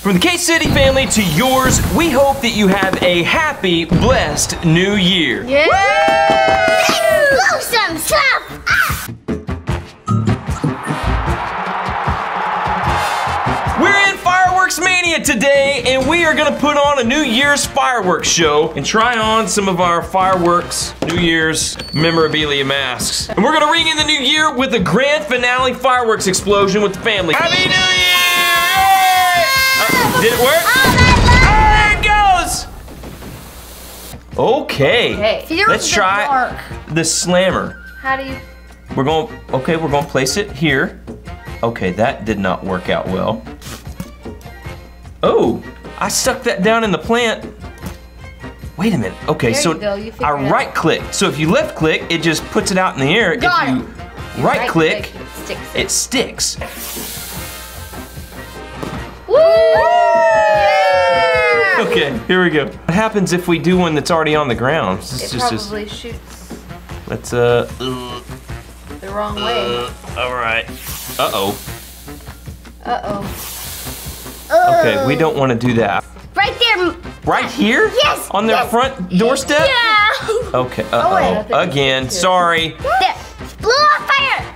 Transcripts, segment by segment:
From the K-City family to yours, we hope that you have a happy, blessed new year. Yeah! Blow some stuff! Ah! We're in Fireworks Mania today, and we are gonna put on a New Year's fireworks show and try on some of our fireworks New Year's memorabilia masks. And we're gonna ring in the new year with a grand finale fireworks explosion with the family. Happy New Year! Did it work? Oh, There it goes! Okay. Okay. Feels Let's try dark. the slammer. How do you? We're going, okay, we're going to place it here. Okay, that did not work out well. Oh, I stuck that down in the plant. Wait a minute. Okay, There so you you I right click. So if you left click, it just puts it out in the air. Got if it. you right, click, it sticks. it sticks. Woo! Okay, here we go. What happens if we do one that's already on the ground? This It is just, just probably shoots let's uh, uh, the wrong way. all right. Uh-oh. Uh oh. Okay, we don't want to do that. Right there. Right here? Yes, On their yes. front doorstep? Yeah. Okay. Uh oh. Again. Sorry. There. Blow on fire.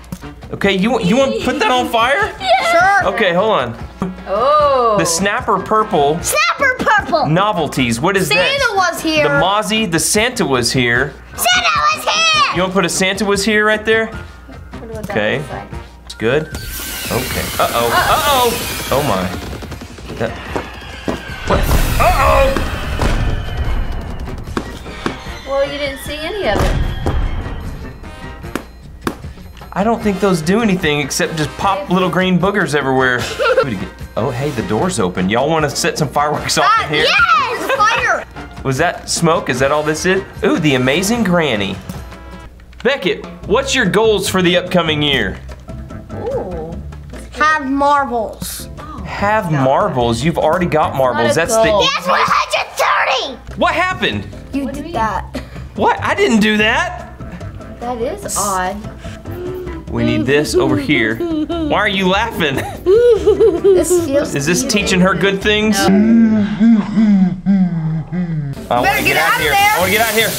Okay. You want you want to put that on fire? Yeah. Sure. Okay. Hold on. Oh. The snapper purple Snapper purple. novelties. What is Santa this? was here. The Mozzie. The Santa was here. Santa was here. You want to put a Santa was here right there? Wonder what that Okay. looks like. It's good. Okay. Uh oh. Uh oh. Oh my. That. What? Uh oh. Well, you didn't see any of it. I don't think those do anything except just pop little green boogers everywhere. Who'd he get- oh, hey, the door's open. Y'all want to set some fireworks off in uh, here? Yes. Fire. Was that smoke? Is that all this is? Ooh, the amazing granny. Beckett, what's your goals for the upcoming year? Ooh. Have marbles. Have marbles. You've already got marbles. a That's goal. the. That's 130. What happened? You What do you did that. What? I didn't do that. That is odd. We need this over here. Why are you laughing? This feels. Is this teaching her good things? I want to get, out, out of here. there. I want to get out of here.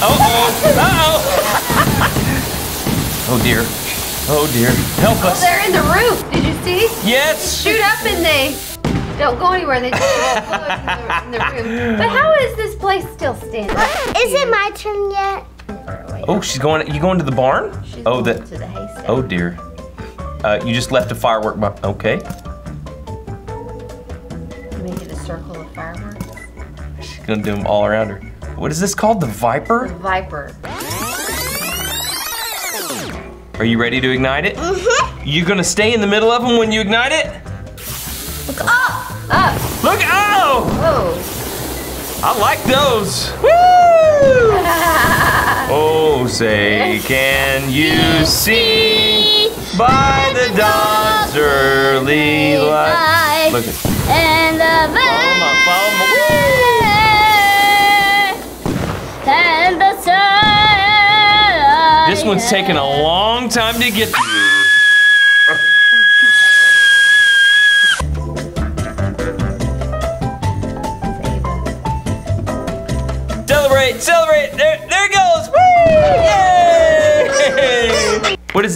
Uh oh. Uh oh. oh dear. Oh dear. Help Oh, us. they're in the roof. Did you see? Yes. Shoot up and they don't go anywhere. They just blow us in the, in the room. But how is this place still standing? Is it my turn yet? Oh, she's going. You going to the barn? She's oh, going that. to the haystack. Oh dear. Uh, you just left a firework. Okay. Make it a circle of fireworks. She's gonna do them all around her. What is this called? The Viper? Viper. Are you ready to ignite it? Mm-hmm. You gonna stay in the middle of them when you ignite it? Look up. Look! Oh! Whoa. I like those. Woo! oh, say, can you see by the dawn's early light? Look at And the follow my, follow my. and the sun. This one's taking a long time to get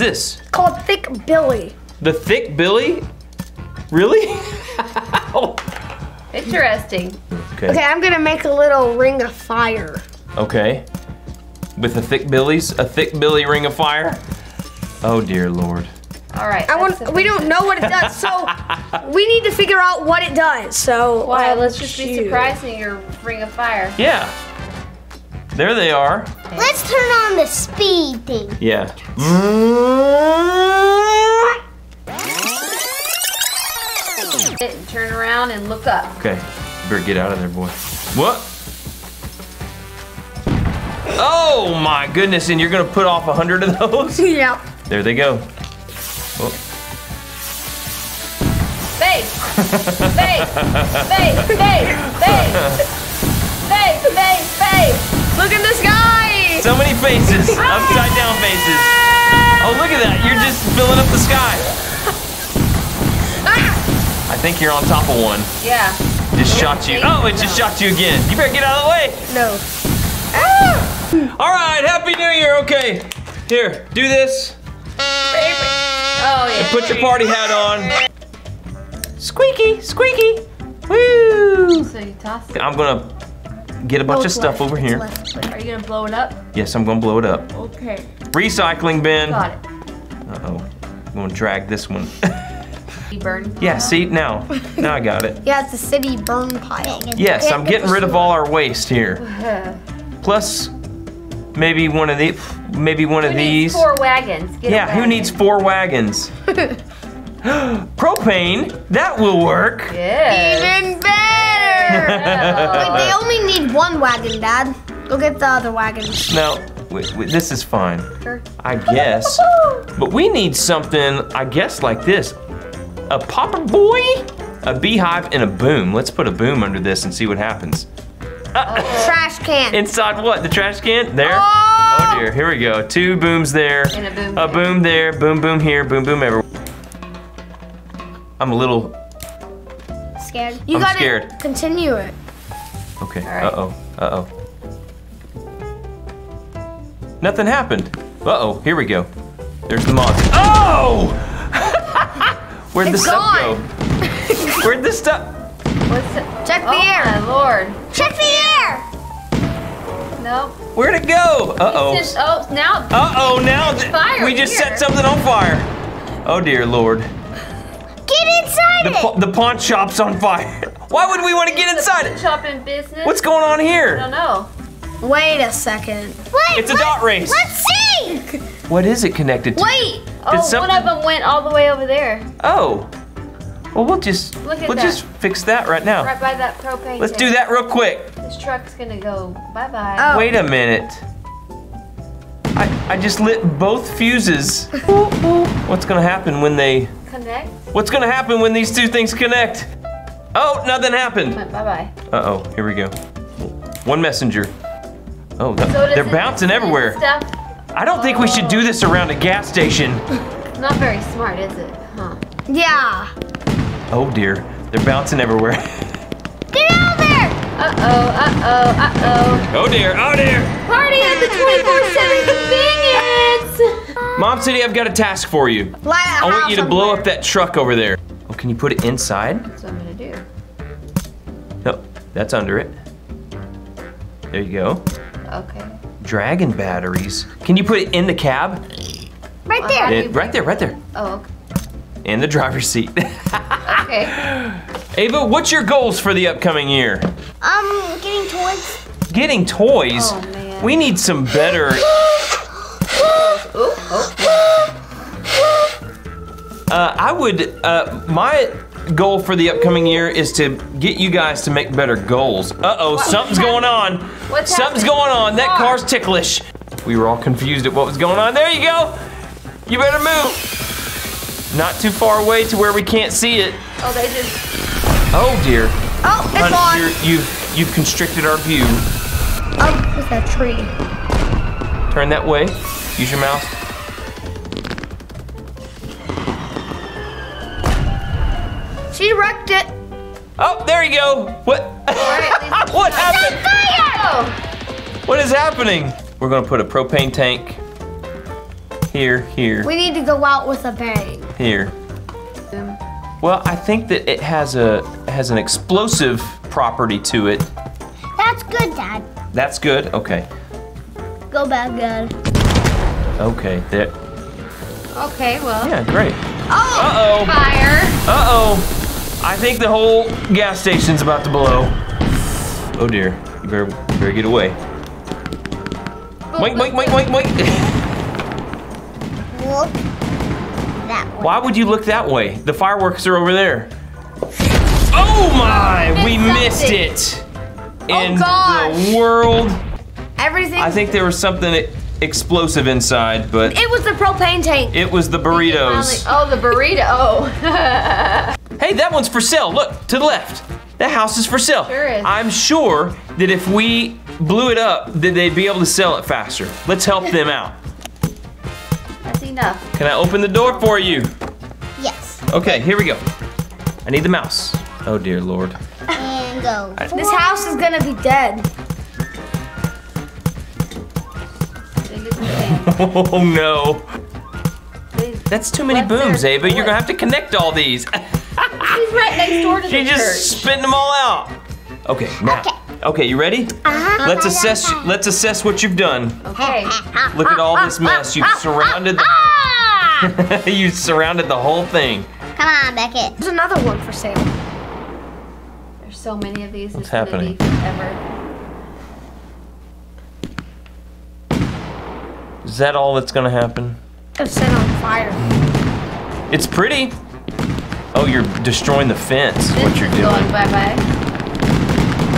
is this? called Thick Billy. The thick Billy? Really? Interesting. okay. Okay, I'm gonna make a little ring of fire. Okay. With the thick Billies, a thick Billy ring of fire. Oh dear Lord. All right. I want. We don't know what it does, so we need to figure out what it does. So Why? um, Let's just be shoot. surprised in your ring of fire. Yeah. There they are. Let's turn on the speed thing. Yeah. Turn around and look up. Okay. Better get out of there, boy. What? Oh my goodness, and you're gonna put off a hundred of those? Yeah. There they go. Oh. Face! Face! face! Face! Face! Face! Face! Face! Look at this guy. so many faces, upside down faces. Oh, look at that, you're just filling up the sky. Ah! I think you're on top of one. Yeah. Just shot you. Oh, it just shot you again. You better get out of the way. No. All right, Happy New Year. Okay, here, do this. Oh yeah. Put your party hat on. Squeaky, squeaky. Woo! So you toss it. I'm gonna get a bunch of stuff over here. Are you gonna blow it up? Yes, I'm gonna blow it up. Okay. Recycling bin. Got it. Uh oh. I'm gonna drag this one. You burn. yeah, see, now. Now I got it. Yeah, it's a city burn pile. Yes, I'm getting rid of all our waste here. Plus, maybe one of these. Maybe one of needs these. four wagons? Get a Yeah, who needs four wagons? Propane, that will work. Yeah. Even better. Wait, they only need one wagon, Dad. Go get the other wagon. No, this is fine, Sure. I guess. But we need something, I guess, like this. A popper boy, a beehive, and a boom. Let's put a boom under this and see what happens. Uh, oh. Trash can. Inside what? The trash can? There? Oh! Oh dear, here we go. Two booms there. And a boom A there. boom there, boom boom here, boom boom everywhere. I'm a little scared. You I'm gotta scared. continue it. Okay. right. Uh oh. Uh oh. Nothing happened. Uh oh. Here we go. There's the moth. Oh! Where'd the It's stuff go? Where'd the stuff? What's it? Check the oh air. Oh my lord. Check the air. Nope. Where'd it go? Uh oh. Just, oh, now. Uh oh. Now Fire we just here. set something on fire. Oh dear lord. Get inside The, it. the pawn shop's on fire. Why would we want to get inside it? Shopping business. What's going on here? I here? don't know. Wait a second. Wait. It's a dot race. Let's see. What is it connected to? Wait. Oh, one something- of them went all the way over there, Oh. Well, we'll just Look at we'll that. just fix that right now. right by that propane. Let's tank. do that real quick. This truck's gonna go bye bye. Oh. Wait a minute. I, I just lit both fuses. What's gonna happen when they Connect. What's gonna happen when these two things connect? Oh, nothing happened. Bye bye. Uh-oh, here we go. One messenger. Oh, th- So they're bouncing everywhere. Stuff. I don't think we should do this around a gas station. Not very smart, is it? Huh. Yeah. Oh dear, they're bouncing everywhere. Get out there. Uh oh. Uh oh. Uh oh. oh dear, oh dear. Party at the 24/7 convenience. Mom City, I've got a task for you. Light I want you to on blow up that truck over there. Oh, can you put it inside? That's what I'm gonna do. No, that's under it. There you go. Okay. Dragon batteries. Can you put it in the cab? Right there. you- right there, right there. Oh. okay. In the driver's seat. Okay. Ava, what's your goals for the upcoming year? I'm getting toys. Getting toys. Oh, man. We need some better. Ooh. Oh. Uh, I would. Uh, my goal for the upcoming year is to get you guys to make better goals. Uh oh, something's going on. What's something's happening? going on. That car's ticklish. We were all confused at what was going on. There you go. You better move. Not too far away to where we can't see it. Oh, they just. Oh dear. Oh, it's Hun- on. you're- you've you've constricted our view. Oh, with that tree. Turn that way. Use your mouse. What? what happened? What is happening? We're gonna put a propane tank here, here, We need to go out with a bang. here. Well, I think that it has a has an explosive property to it. That's good, Dad. That's good. Okay. Go back, Dad. Okay. There. Okay. Well. Yeah. Great. Oh, Uh oh. Fire. Uh oh. I think the whole gas station's about to blow. Oh dear. You better, you better get away. Wait, wait, wait, wait, wait. look that way. Why would you look that way? The fireworks are over there. Oh my! We Missed missed it. Oh, In gosh. the world, Everything. I think there was something explosive inside, but it was the propane tank. it was the Finally- burritos. Oh, the burrito. Hey, that one's for sale. Look to the left. That house is for sale. Sure is. I'm sure that if we blew it up, that they'd be able to sell it faster. Let's help them out. That's enough. Can I open the door for you? Yes. Okay, here we go. I need the mouse. Oh dear lord. And go. This house is gonna be dead. Oh no. That's too many Let their booms, Ava. You're gonna have to connect all these. She's right next door to She the just spitting them all out. Okay, now. Okay, you ready? Uh-huh. Let's assess. Let's assess what you've done. Okay. Look at all this mess. You've surrounded. The, Ah! you surrounded the whole thing. Come on, Beckett. There's another one for sale. There's so many of these. What's it's happening? be forever. Is that all that's gonna happen? It's set on fire. It's pretty. Oh, you're destroying the fence. What you're doing? Going bye bye.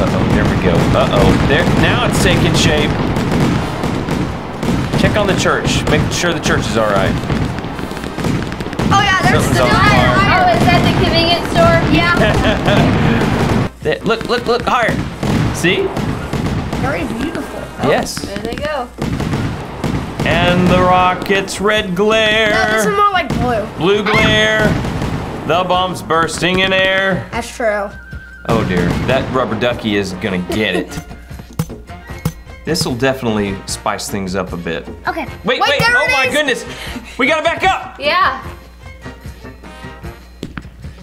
Uh oh, there we go. Uh oh, there. Now it's taking shape. Check on the church. Make sure the church is all right. Oh yeah, there's Something's still on fire. Oh, is that the convenience store? Yeah. There- look, look, look higher. See? Very beautiful. Yes. There they go. And the rocket's red glare. No, this is more like blue. Blue glare. The bomb's bursting in air. That's true. Oh dear, that rubber ducky is gonna get it. This will definitely spice things up a bit. Okay. Wait, wait, Wait, oh my is. goodness. We gotta back up. Yeah.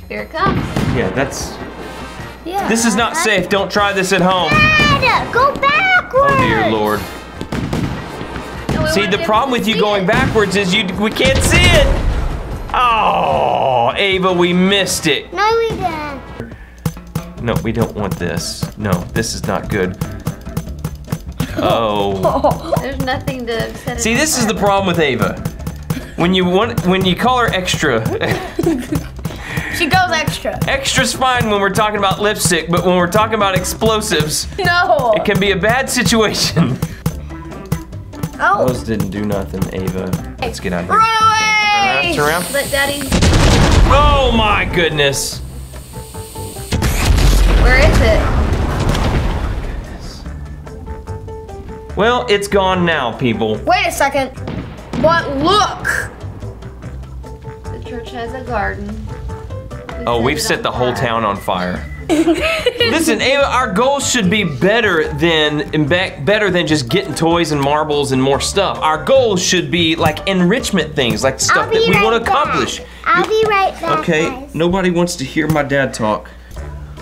Here it comes. Yeah, that's. Yeah. This is not safe. Don't try this at home. Dad, go backwards. Oh dear lord. No, See, the problem with you going it. backwards is you we can't see it. Oh, Ava, we missed it. No, we didn't. No, we don't want this. No, this is not good. Oh. There's nothing to set it See, this is the problem with Ava. When you want, when you call her extra, She goes extra. extra's fine when we're talking about lipstick, but when we're talking about explosives, No. it can be a bad situation. Oh. Those didn't do nothing, Ava. Let's get out of here. Run away. Turn around, turn around. Let daddy. Oh my goodness. Where is it? Well, it's gone now, people. Wait a second. But look. The church has a garden. We Oh, we've set on the whole fire. town on fire. Listen, Ava, our goals should be better than better than just getting toys and marbles and more stuff. Our goals should be like enrichment things, like stuff that we right want to accomplish. I'll be right back. Okay, guys. nobody wants to hear my dad talk.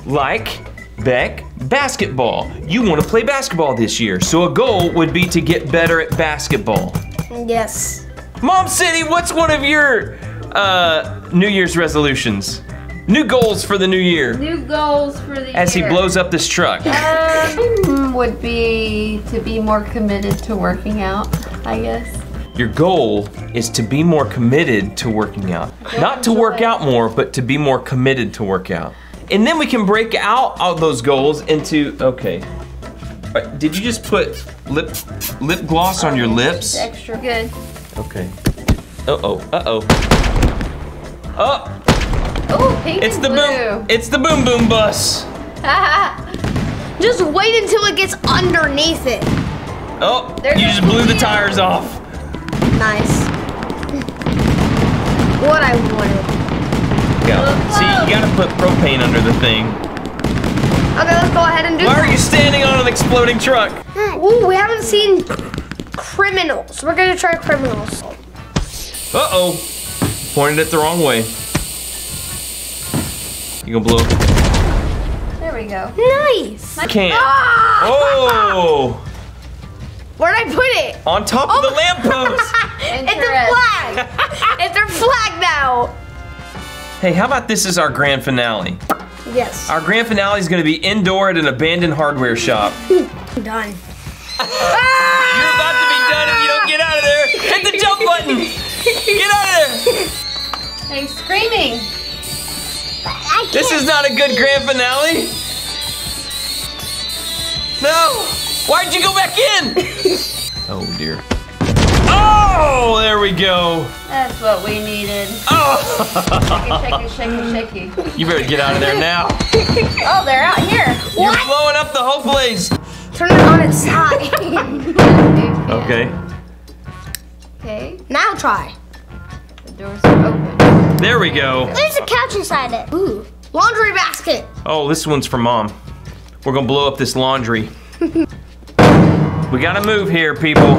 Like, Beck, basketball. You want to play basketball this year, so a goal would be to get better at basketball. Yes. Mom City, what's one of your uh, New Year's resolutions? New goals for the new year New goals for the as he blows up this truck. Um, would be to be more committed to working out, I guess. Your goal is to be more committed to working out. Not to work out more, but to be more committed to work out. And then we can break out all those goals into okay. Uh, Did you just put lip lip gloss on your lips? Extra good. Okay. Uh oh. Uh oh. oh. Oh, pink it's the blue. boom. It's the boom boom bus. Just wait until it gets underneath it. Oh, There's you just blew the tires off. Nice. What I wanted. Yeah. See, you gotta put propane under the thing. Okay, let's go ahead and do Why are you standing on an exploding truck? Ooh, we haven't seen criminals. We're gonna try criminals. Uh oh. Pointed it the wrong way. You gonna blow? There we go. Nice. I Can't. Ah! Oh! Where'd I put it? On top of the lamppost. It's a flag. it's our flag now. hey, how about this is our grand finale? Yes. Our grand finale is gonna be indoor at an abandoned hardware shop. I'm Done. You're about to be done if you don't get out of there. Hit the jump button. Get out of there. Hey, screaming. I This is not a good grand finale. No. Why'd you go back in? Oh dear. Oh, there we go. That's what we needed. Oh. Shaky, shaky, shaky, shaky. You better get out of there now. Oh, they're out here. You're blowing up the whole place. Turn it on its side. Okay. Okay. Now try. The doors are open. There we go. There's a couch inside it. Ooh. Laundry basket. Oh, this one's for mom. We're gonna blow up this laundry. we gotta move here, people.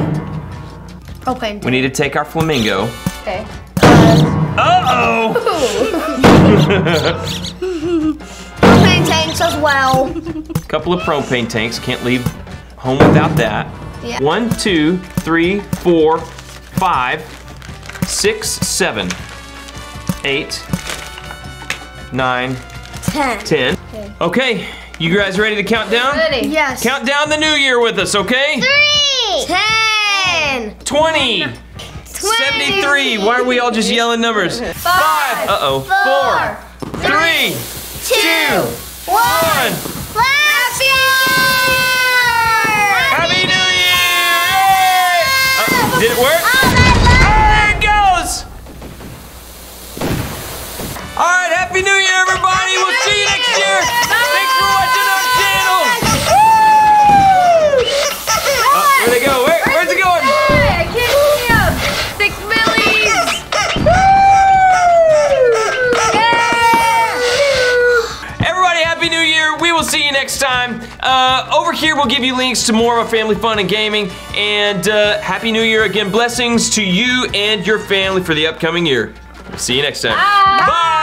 Propane. We need to take our flamingo. Okay. Uh-oh! Propane tanks as well. Couple of propane tanks. Can't leave home without that. Yeah. One, two, three, four, five, six, seven, eight, nine, Ten. ten. Okay, you guys ready to count down? Ready. Yes. Count down the new year with us, okay? Three. Ten. 20, 73. Why are we all just yelling numbers? Five. Uh-oh. Four, three, two, one. Last year. Happy New Year! Yay! Uh, did it work? Oh, There it goes! All right, Happy New Year, everybody! We'll see you next year! Thanks for watching our channel! Uh, where'd they go? Where, where's it going? I can't see him. Six millies. Everybody, Happy New Year! We will see you next time. Uh, over here, we'll give you links to more of Family Fun and Gaming. And uh, Happy New Year again. Blessings to you and your family for the upcoming year. See you next time. Bye. Bye.